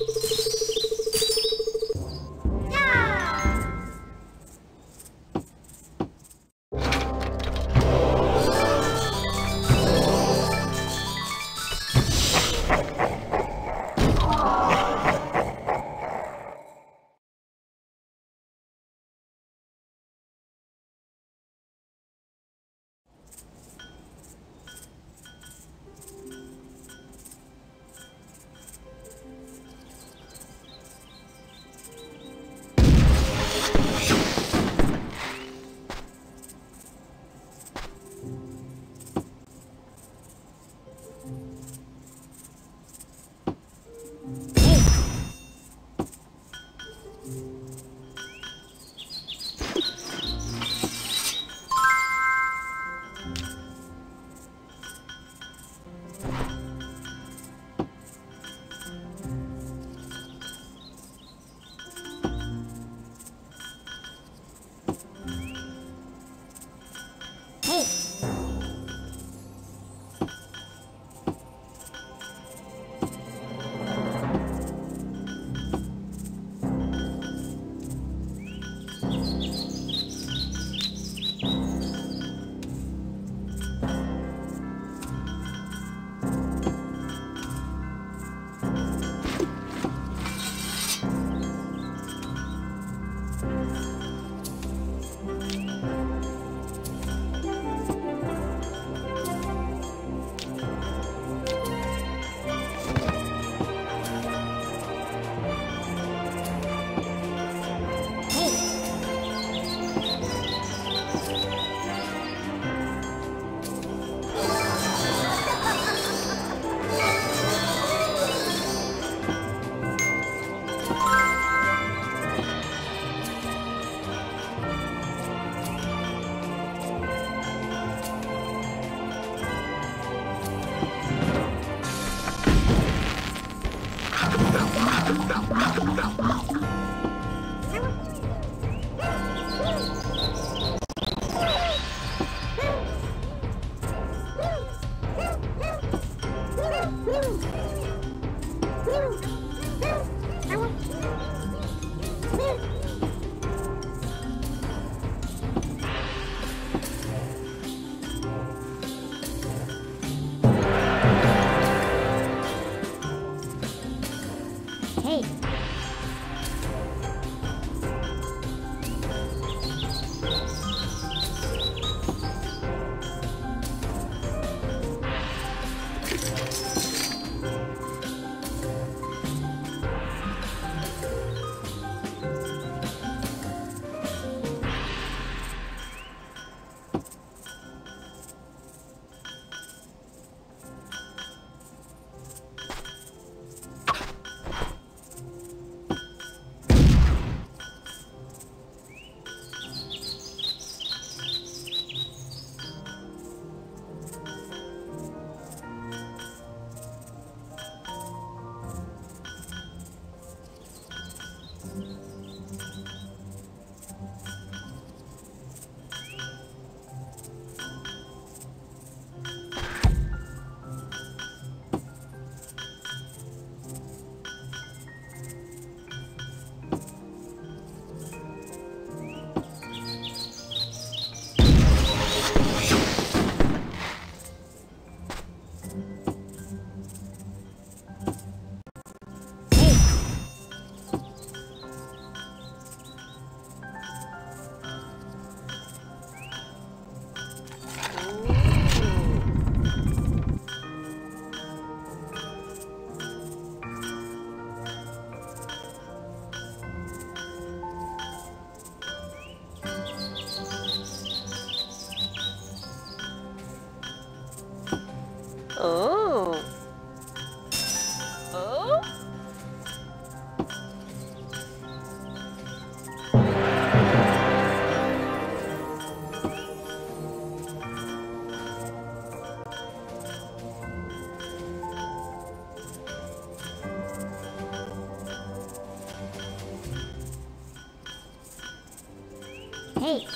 you Hey.